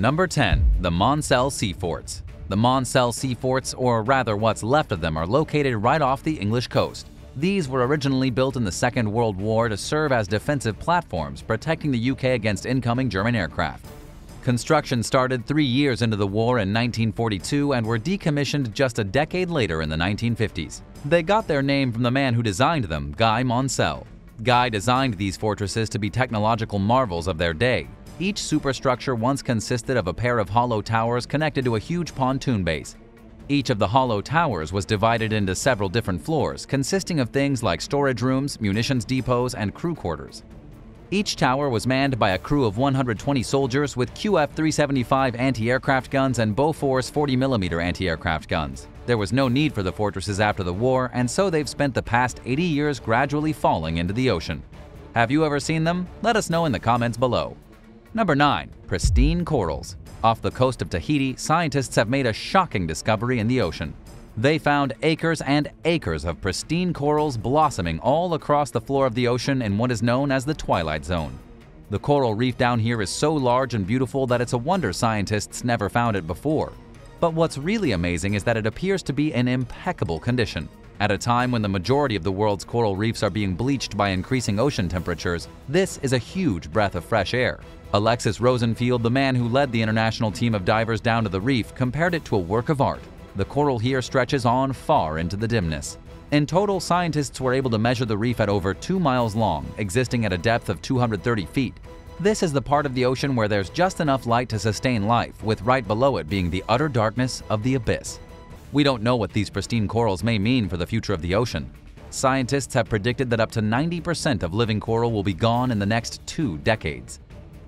Number 10. The Maunsell Sea Forts The Maunsell Sea Forts, or rather what's left of them, are located right off the English coast. These were originally built in the Second World War to serve as defensive platforms, protecting the UK against incoming German aircraft. Construction started three years into the war in 1942 and were decommissioned just a decade later in the 1950s. They got their name from the man who designed them, Guy Maunsell. Guy designed these fortresses to be technological marvels of their day. Each superstructure once consisted of a pair of hollow towers connected to a huge pontoon base. Each of the hollow towers was divided into several different floors, consisting of things like storage rooms, munitions depots, and crew quarters. Each tower was manned by a crew of 120 soldiers with QF-375 anti-aircraft guns and Bofors 40mm anti-aircraft guns. There was no need for the fortresses after the war, and so they've spent the past 80 years gradually falling into the ocean. Have you ever seen them? Let us know in the comments below. Number 9. Pristine Corals Off the coast of Tahiti, scientists have made a shocking discovery in the ocean. They found acres and acres of pristine corals blossoming all across the floor of the ocean in what is known as the Twilight Zone. The coral reef down here is so large and beautiful that it's a wonder scientists never found it before. But what's really amazing is that it appears to be in impeccable condition. At a time when the majority of the world's coral reefs are being bleached by increasing ocean temperatures, this is a huge breath of fresh air. Alexis Rosenfeld, the man who led the international team of divers down to the reef, compared it to a work of art. The coral here stretches on far into the dimness. In total, scientists were able to measure the reef at over 2 miles long, existing at a depth of 230 feet. This is the part of the ocean where there's just enough light to sustain life, with right below it being the utter darkness of the abyss. We don't know what these pristine corals may mean for the future of the ocean. Scientists have predicted that up to 90% of living coral will be gone in the next two decades.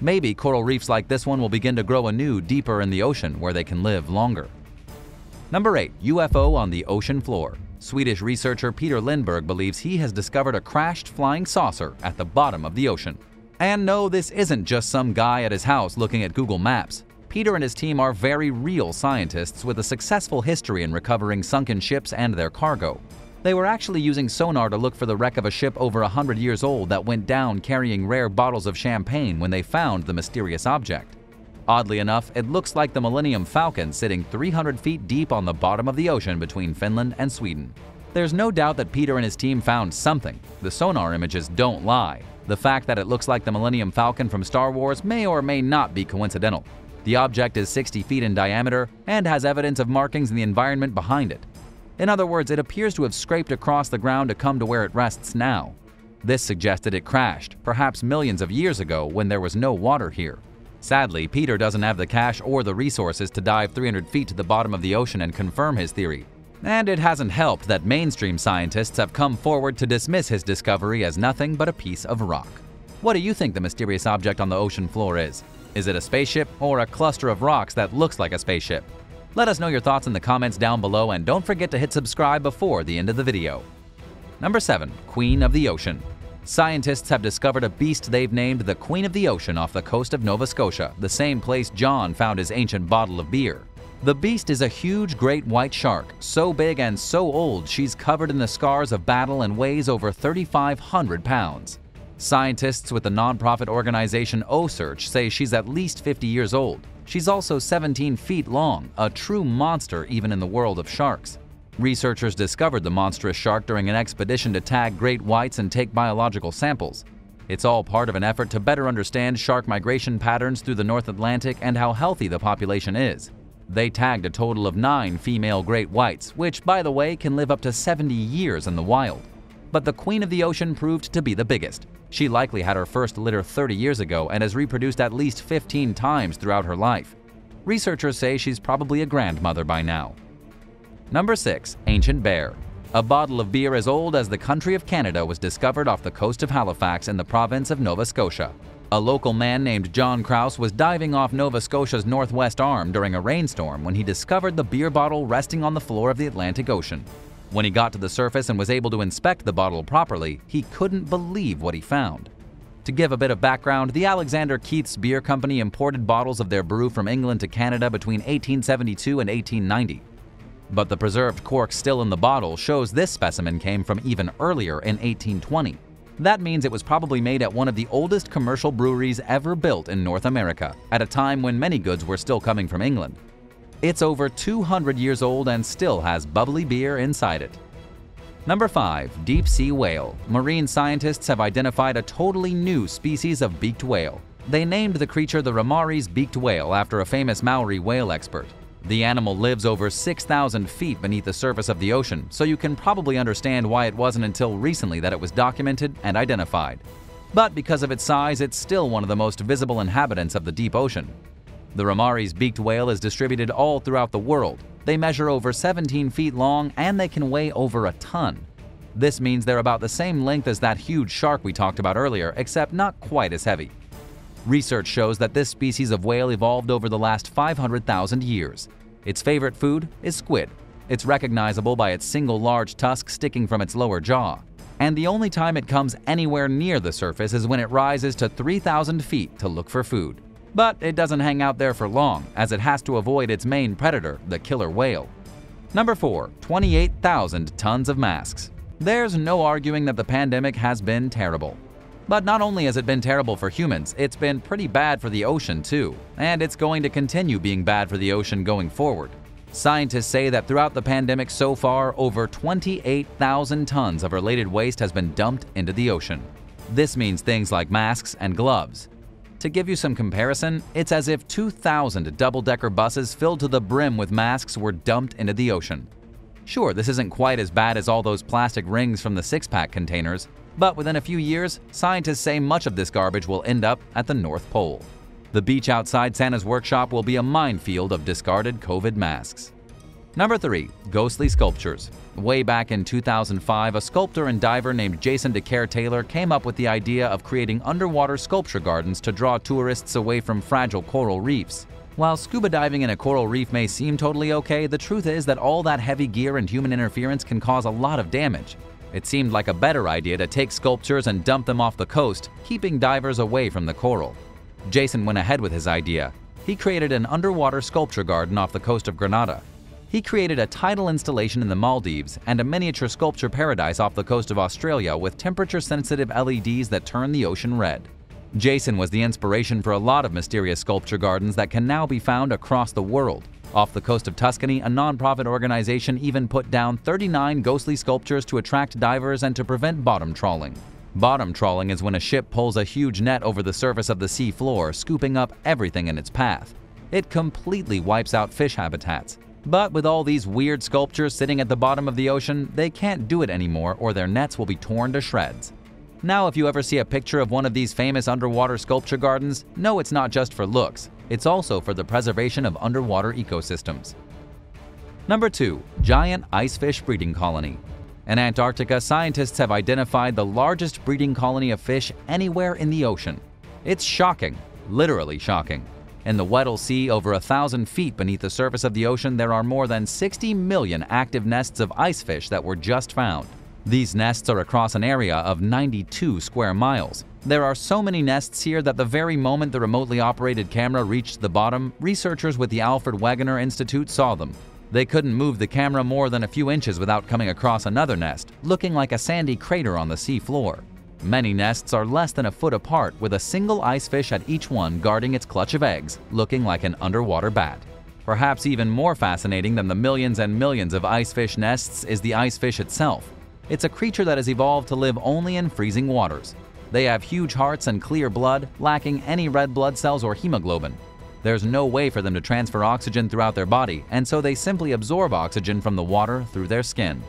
Maybe coral reefs like this one will begin to grow anew deeper in the ocean where they can live longer. Number 8. UFO on the ocean floor. Swedish researcher Peter Lindberg believes he has discovered a crashed flying saucer at the bottom of the ocean. And no, this isn't just some guy at his house looking at Google Maps. Peter and his team are very real scientists with a successful history in recovering sunken ships and their cargo. They were actually using sonar to look for the wreck of a ship over 100 years old that went down carrying rare bottles of champagne when they found the mysterious object. Oddly enough, it looks like the Millennium Falcon sitting 300 feet deep on the bottom of the ocean between Finland and Sweden. There's no doubt that Peter and his team found something. The sonar images don't lie. The fact that it looks like the Millennium Falcon from Star Wars may or may not be coincidental. The object is 60 feet in diameter and has evidence of markings in the environment behind it. In other words, it appears to have scraped across the ground to come to where it rests now. This suggested it crashed, perhaps millions of years ago when there was no water here. Sadly, Peter doesn't have the cash or the resources to dive 300 feet to the bottom of the ocean and confirm his theory. And it hasn't helped that mainstream scientists have come forward to dismiss his discovery as nothing but a piece of rock. What do you think the mysterious object on the ocean floor is? Is it a spaceship or a cluster of rocks that looks like a spaceship? Let us know your thoughts in the comments down below and don't forget to hit subscribe before the end of the video. Number 7. Queen of the Ocean Scientists have discovered a beast they've named the Queen of the Ocean off the coast of Nova Scotia, the same place John found his ancient bottle of beer. The beast is a huge great white shark, so big and so old she's covered in the scars of battle and weighs over 3,500 pounds. Scientists with the nonprofit organization OCEARCH say she's at least 50 years old. She's also 17 feet long, a true monster even in the world of sharks. Researchers discovered the monstrous shark during an expedition to tag great whites and take biological samples. It's all part of an effort to better understand shark migration patterns through the North Atlantic and how healthy the population is. They tagged a total of nine female great whites, which, by the way, can live up to 70 years in the wild. But the queen of the ocean proved to be the biggest. She likely had her first litter 30 years ago and has reproduced at least 15 times throughout her life. Researchers say she's probably a grandmother by now. Number 6. Ancient Bear A bottle of beer as old as the country of Canada was discovered off the coast of Halifax in the province of Nova Scotia. A local man named John Krause was diving off Nova Scotia's northwest arm during a rainstorm when he discovered the beer bottle resting on the floor of the Atlantic Ocean. When he got to the surface and was able to inspect the bottle properly, he couldn't believe what he found. To give a bit of background, the Alexander Keith's Beer Company imported bottles of their brew from England to Canada between 1872 and 1890. But the preserved cork still in the bottle shows this specimen came from even earlier in 1820. That means it was probably made at one of the oldest commercial breweries ever built in North America, at a time when many goods were still coming from England. It's over 200 years old and still has bubbly beer inside it. Number 5. Deep Sea Whale Marine scientists have identified a totally new species of beaked whale. They named the creature the Ramari's beaked whale after a famous Maori whale expert. The animal lives over 6,000 feet beneath the surface of the ocean, so you can probably understand why it wasn't until recently that it was documented and identified. But because of its size, it's still one of the most visible inhabitants of the deep ocean. The Ramari's beaked whale is distributed all throughout the world. They measure over 17 feet long and they can weigh over a ton. This means they're about the same length as that huge shark we talked about earlier, except not quite as heavy. Research shows that this species of whale evolved over the last 500,000 years. Its favorite food is squid. It's recognizable by its single large tusk sticking from its lower jaw. And the only time it comes anywhere near the surface is when it rises to 3,000 feet to look for food. But it doesn't hang out there for long, as it has to avoid its main predator, the killer whale. Number 4. 28,000 tons of masks. There's no arguing that the pandemic has been terrible. But not only has it been terrible for humans, it's been pretty bad for the ocean too, and it's going to continue being bad for the ocean going forward. Scientists say that throughout the pandemic so far, over 28,000 tons of related waste has been dumped into the ocean. This means things like masks and gloves. To give you some comparison, it's as if 2,000 double-decker buses filled to the brim with masks were dumped into the ocean. Sure, this isn't quite as bad as all those plastic rings from the six-pack containers, but within a few years, scientists say much of this garbage will end up at the North Pole. The beach outside Santa's workshop will be a minefield of discarded COVID masks. Number 3. Ghostly Sculptures Way back in 2005, a sculptor and diver named Jason deCaires Taylor came up with the idea of creating underwater sculpture gardens to draw tourists away from fragile coral reefs. While scuba diving in a coral reef may seem totally okay, the truth is that all that heavy gear and human interference can cause a lot of damage. It seemed like a better idea to take sculptures and dump them off the coast, keeping divers away from the coral. Jason went ahead with his idea. He created an underwater sculpture garden off the coast of Grenada. He created a tidal installation in the Maldives and a miniature sculpture paradise off the coast of Australia with temperature-sensitive LEDs that turn the ocean red. Jason was the inspiration for a lot of mysterious sculpture gardens that can now be found across the world. Off the coast of Tuscany, a non-profit organization even put down 39 ghostly sculptures to attract divers and to prevent bottom trawling. Bottom trawling is when a ship pulls a huge net over the surface of the sea floor, scooping up everything in its path. It completely wipes out fish habitats. But with all these weird sculptures sitting at the bottom of the ocean, they can't do it anymore or their nets will be torn to shreds. Now if you ever see a picture of one of these famous underwater sculpture gardens, know it's not just for looks. It's also for the preservation of underwater ecosystems. Number 2. Giant Icefish Breeding Colony In Antarctica, scientists have identified the largest breeding colony of fish anywhere in the ocean. It's shocking, literally shocking. In the Weddell Sea, over a thousand feet beneath the surface of the ocean, there are more than 60 million active nests of icefish that were just found. These nests are across an area of 92 square miles. There are so many nests here that the very moment the remotely operated camera reached the bottom, researchers with the Alfred Wegener Institute saw them. They couldn't move the camera more than a few inches without coming across another nest, looking like a sandy crater on the sea floor. Many nests are less than a foot apart, with a single icefish at each one guarding its clutch of eggs, looking like an underwater bat. Perhaps even more fascinating than the millions and millions of icefish nests is the icefish itself. It's a creature that has evolved to live only in freezing waters. They have huge hearts and clear blood, lacking any red blood cells or hemoglobin. There's no way for them to transfer oxygen throughout their body, and so they simply absorb oxygen from the water through their skin.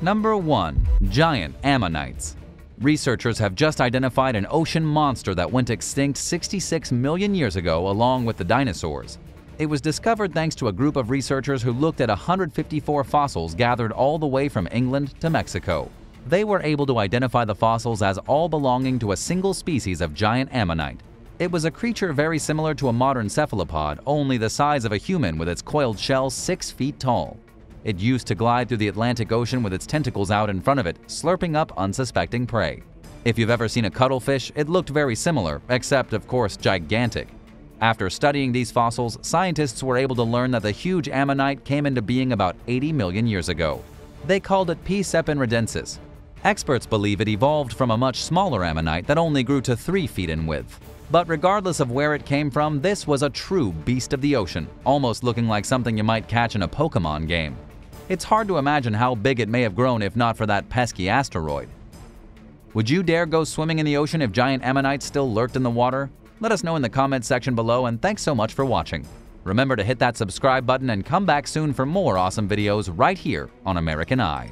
Number 1. Giant Ammonites Researchers have just identified an ocean monster that went extinct 66 million years ago along with the dinosaurs. It was discovered thanks to a group of researchers who looked at 154 fossils gathered all the way from England to Mexico. They were able to identify the fossils as all belonging to a single species of giant ammonite. It was a creature very similar to a modern cephalopod, only the size of a human with its coiled shell 6 feet tall. It used to glide through the Atlantic Ocean with its tentacles out in front of it, slurping up unsuspecting prey. If you've ever seen a cuttlefish, it looked very similar, except of course gigantic. After studying these fossils, scientists were able to learn that the huge ammonite came into being about 80 million years ago. They called it P. Experts believe it evolved from a much smaller ammonite that only grew to 3 feet in width. But regardless of where it came from, this was a true beast of the ocean, almost looking like something you might catch in a Pokemon game. It's hard to imagine how big it may have grown if not for that pesky asteroid. Would you dare go swimming in the ocean if giant ammonites still lurked in the water? Let us know in the comments section below and thanks so much for watching. Remember to hit that subscribe button and come back soon for more awesome videos right here on American Eye.